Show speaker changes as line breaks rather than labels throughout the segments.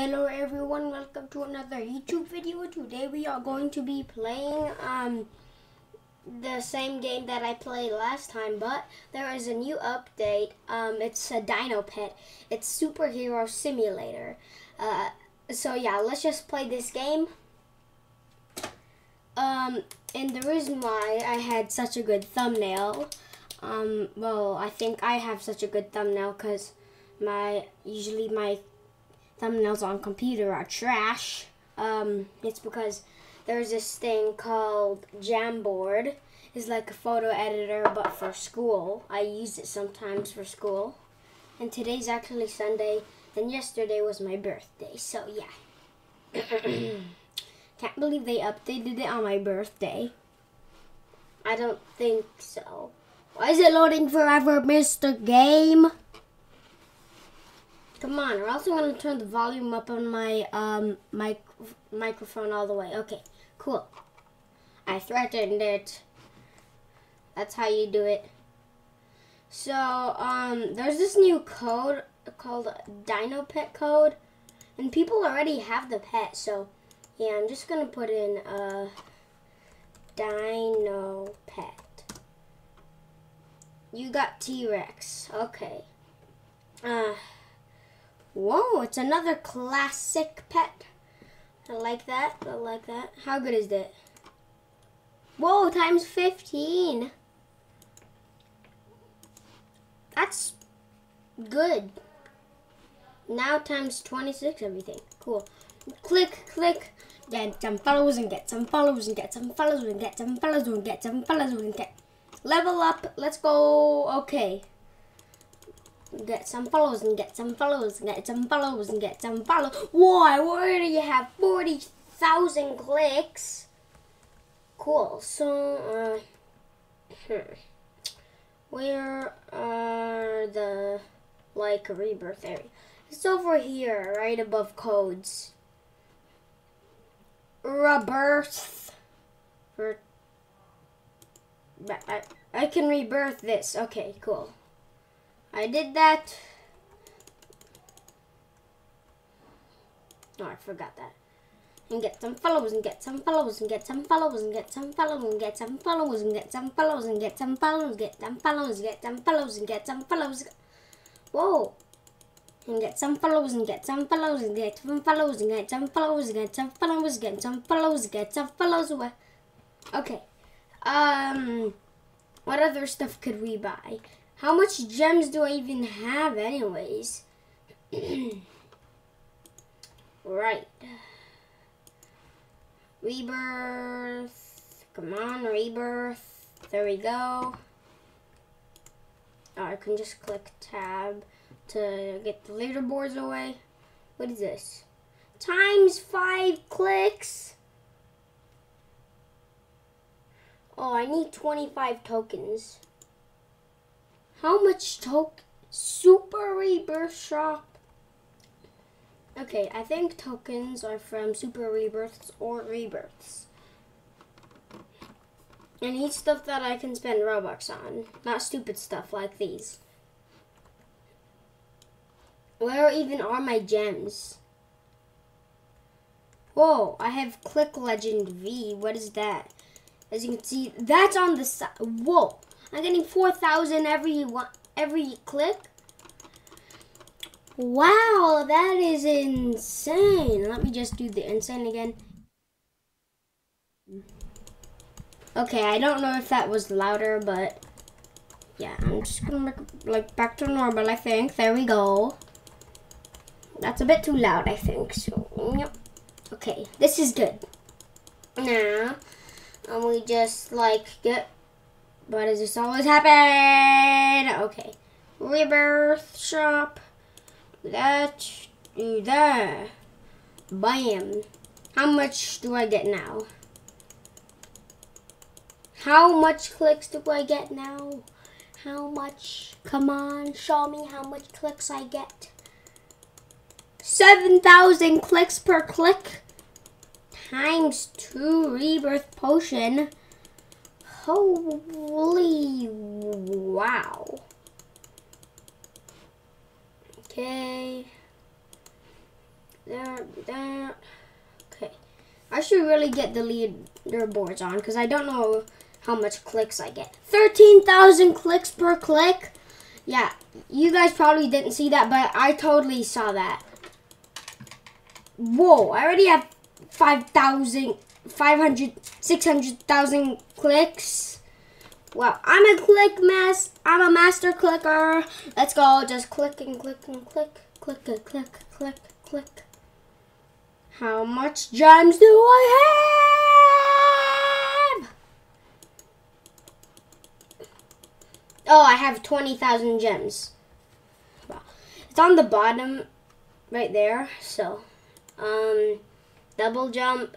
Hello everyone, welcome to another YouTube video. Today we are going to be playing um the same game that I played last time, but there is a new update. Um it's a Dino Pet. It's Superhero Simulator. Uh so yeah, let's just play this game. Um and the reason why I had such a good thumbnail um well, I think I have such a good thumbnail cuz my usually my thumbnails on computer are trash. Um, it's because there's this thing called Jamboard. It's like a photo editor, but for school. I use it sometimes for school. And today's actually Sunday, and yesterday was my birthday. So yeah. Can't believe they updated it on my birthday. I don't think so. Why is it loading forever, Mr. Game? Come on, or else I'm going to turn the volume up on my um, mic microphone all the way. Okay, cool. I threatened it. That's how you do it. So, um, there's this new code called Dino Pet Code. And people already have the pet, so yeah, I'm just going to put in a Dino Pet. You got T-Rex. Okay. Uh... Whoa, it's another classic pet. I like that. I like that. How good is that? Whoa, times 15. That's good. Now times 26 everything. Cool. Click, click. Get some follows and get some follows and get some follows and get some follows and get some follows and get. Level up. Let's go. Okay get some follows and get some follows and get some follows and get some follows. Why? Where do you have 40,000 clicks? Cool. So, uh, hmm. Where are the, like, rebirth area? It's over here, right above codes. Rebirth. For, I, I can rebirth this. Okay, cool. I did that. Oh, I forgot that. And get some followers and get some followers and get some followers and get some followers and get some followers and get some followers and get some followers, get some followers, get some followers and get some followers. Whoa. And get some followers and get some followers and get some followers and get some followers and get some followers, and get some followers, get some followers. Okay. Um, what other stuff could we buy? How much gems do I even have anyways? right. Rebirth. Come on, rebirth. There we go. Oh, I can just click tab to get the leaderboards away. What is this? Times five clicks. Oh, I need 25 tokens. How much token? Super Rebirth Shop. Okay, I think tokens are from Super Rebirths or Rebirths. I need stuff that I can spend Robux on, not stupid stuff like these. Where even are my gems? Whoa, I have Click Legend V. What is that? As you can see, that's on the side. Whoa. I'm getting 4,000 every one, every click. Wow, that is insane. Let me just do the insane again. Okay, I don't know if that was louder, but yeah, I'm just gonna make like back to normal, I think. There we go. That's a bit too loud, I think. So, yep. Okay, this is good. Now, and we just like get why does this always happen? Okay. Rebirth shop. That. Do that. Bam. How much do I get now? How much clicks do I get now? How much? Come on, show me how much clicks I get. 7,000 clicks per click times 2 rebirth potion. Holy wow. Okay. there, there. Okay. I should really get the leaderboards on because I don't know how much clicks I get. 13,000 clicks per click. Yeah, you guys probably didn't see that, but I totally saw that. Whoa, I already have 5,000, 500, 600,000 clicks. Wow, I'm a click mas, I'm a master clicker. Let's go, just click and click and click, click and click, click, click. How much gems do I have? Oh, I have 20,000 gems. Wow. It's on the bottom right there, so um, double jump,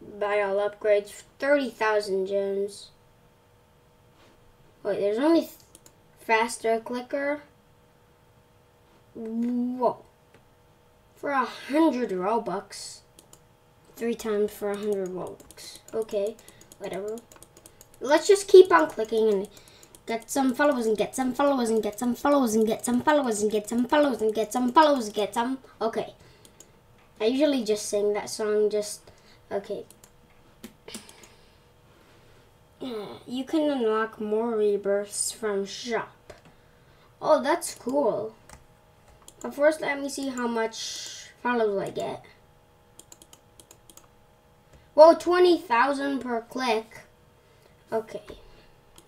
buy all upgrades, 30,000 gems. Wait, there's only th faster clicker. Whoa. For a hundred Robux. Three times for a hundred Robux. Okay, whatever. Let's just keep on clicking and get some followers and get some followers and get some followers and get some followers and get some followers and get some followers and get some. Okay. I usually just sing that song just okay. You can unlock more rebirths from shop. Oh, that's cool. But first, let me see how much follows I get. Whoa, 20,000 per click. Okay.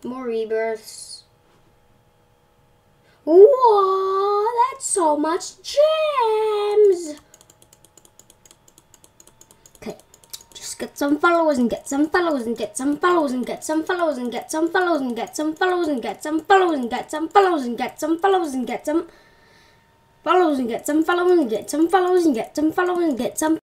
More rebirths. Whoa, that's so much gems. Okay, just get some followers and get some followers and get some followers and get some followers and get some followers and get some followers and get some followers and get some followers and get some followers and get some followers and get some followers and get some followers and get some followers and get some